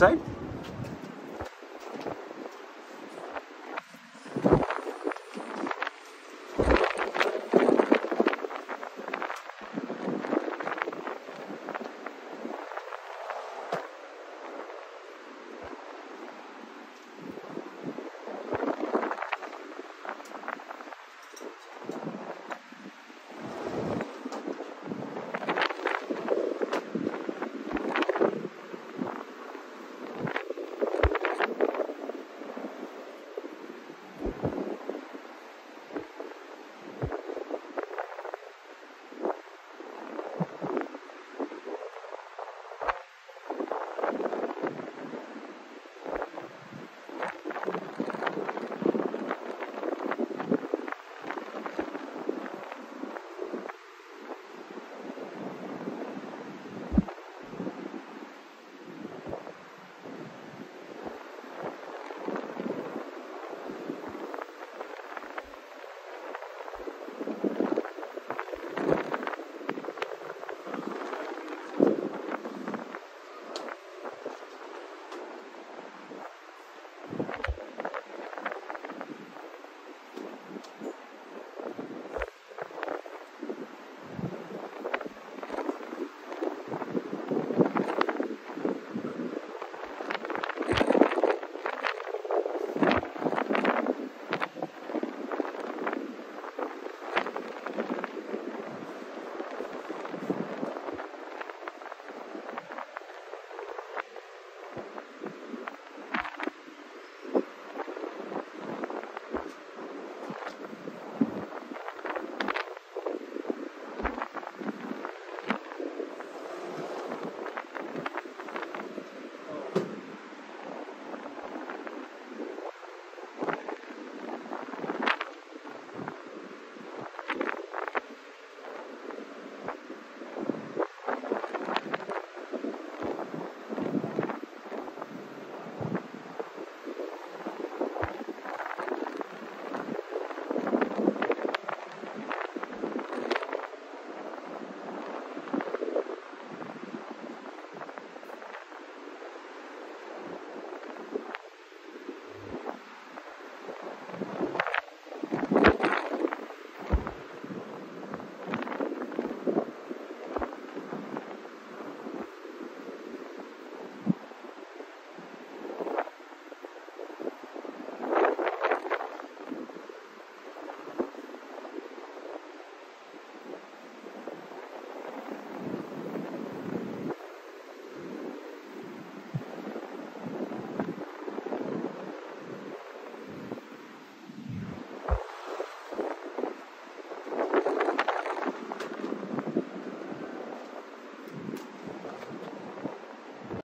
inside?